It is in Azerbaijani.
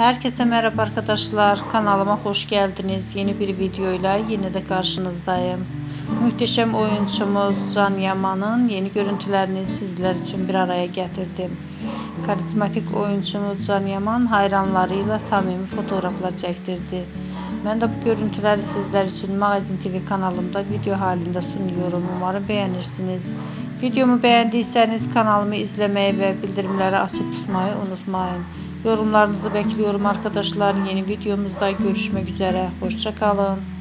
Herkese merhaba arkadaşlar. Kanalıma hoş geldiniz. Yeni bir videoyla yine de karşınızdayım. Muhteşem oyuncumuz Can Yaman'ın yeni görüntülerini sizler için bir araya getirdim. Karizmatik oyuncumuz Can Yaman hayranlarıyla samimi fotoğraflar çektirdi. Ben de bu görüntüleri sizler için Magazin TV kanalımda video halinde sunuyorum. Umarım beğenirsiniz. Videomu beğendiyseniz kanalımı izlemeyi ve bildirimleri açık tutmayı unutmayın. Yorumlarınızı bekliyorum arkadaşlar. Yeni videomuzda görüşmek üzere. Hoşçakalın.